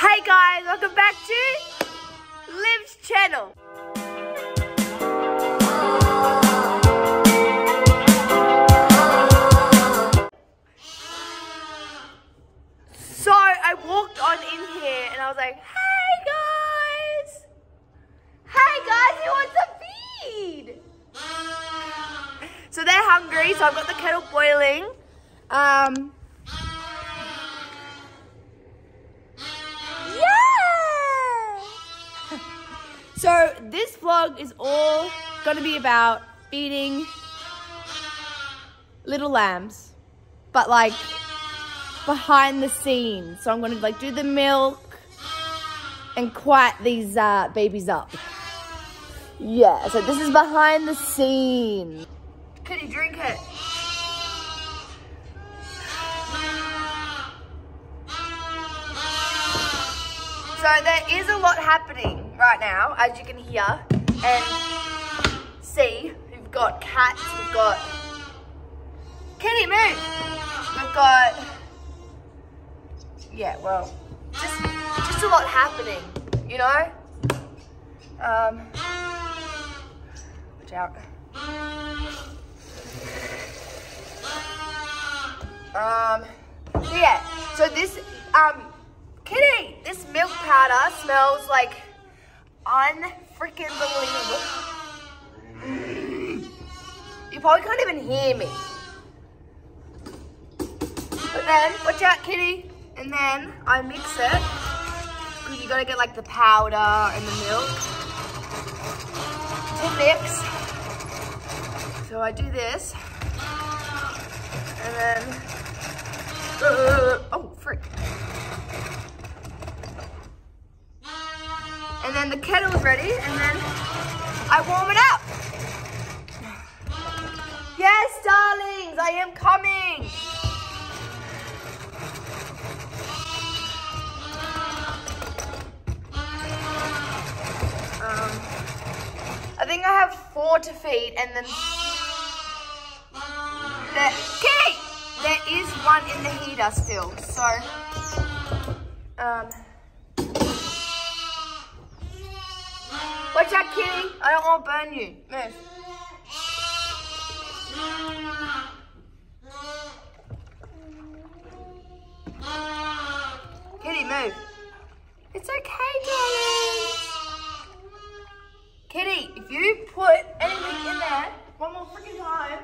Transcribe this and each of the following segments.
Hey guys, welcome back to Liv's channel. So I walked on in here and I was like, hey guys! Hey guys, who wants a feed? So they're hungry, so I've got the kettle boiling. Um, yeah! So this vlog is all gonna be about feeding little lambs, but like behind the scenes. So I'm gonna like do the milk and quiet these uh, babies up. Yeah, so this is behind the scenes. Can you drink it? So there is a lot happening right now, as you can hear and see. We've got cats, we've got Kitty, move! We've got yeah, well, just just a lot happening, you know. Um, watch out. Um, yeah. So this um, Kitty, this milk powder smells like unfreaking believable. You probably can't even hear me. But then, watch out, Kitty. And then I mix it. Because you gotta get like the powder and the milk to mix. So I do this. And then, uh, the kettle's ready, and then I warm it up. Yes, darlings, I am coming. Um, I think I have four to feed, and then there, there is one in the heater still. So, um, watch out, Kitty. I don't want to burn you. Move. Kitty, move. It's okay, darling. Kitty, if you put anything in there one more freaking time.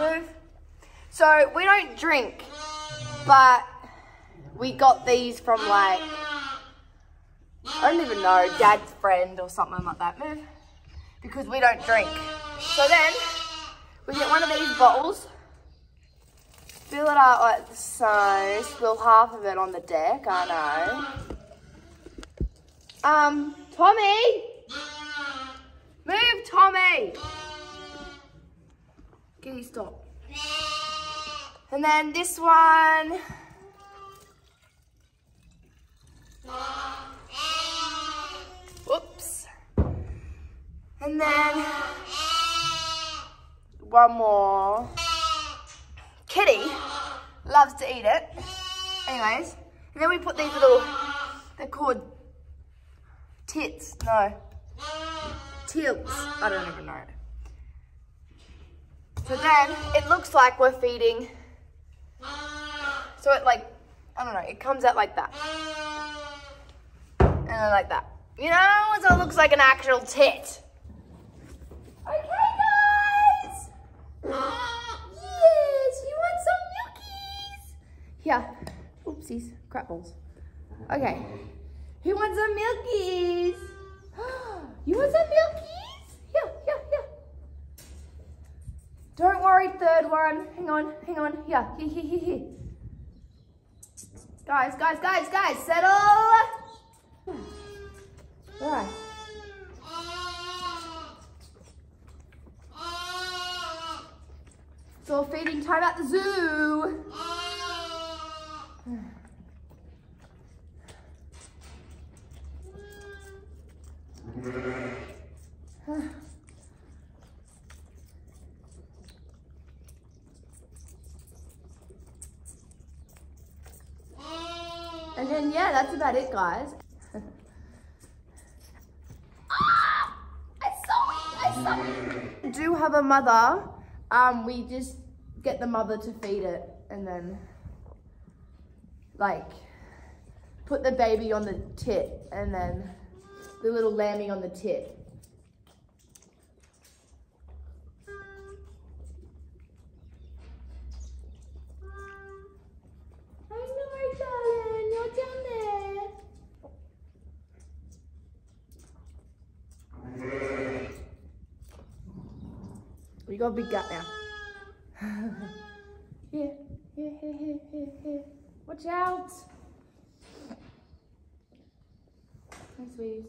Move. So we don't drink, but we got these from like, I don't even know, dad's friend or something like that. Move. Because we don't drink. So then, we get one of these bottles fill it out like so, spill half of it on the deck, I know. Um, Tommy! Move, Tommy! Can you stop? And then this one. And then one more. Kitty loves to eat it. Anyways, and then we put these little, they're called tits, no, tilts, I don't even know. So then it looks like we're feeding, so it like, I don't know, it comes out like that. And then like that. You know, so it looks like an actual tit. Okay guys! Yes, you want some milkies? Yeah. Oopsies, crap balls. Okay. Who wants some milkies? You want some milkies? Yeah, yeah, yeah. Don't worry, third one. Hang on, hang on. Yeah, here, here, here, here. Guys, guys, guys, guys, settle. All right. It's all feeding time at the zoo. and then, yeah, that's about it, guys. ah! I saw it! I saw it! I do have a mother um, we just get the mother to feed it and then, like, put the baby on the tit and then the little lambie on the tit. I know, darling, you're down there. You got a big gut now. here, here, here, here, here, here. Watch out. Sweeties.